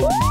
Woo!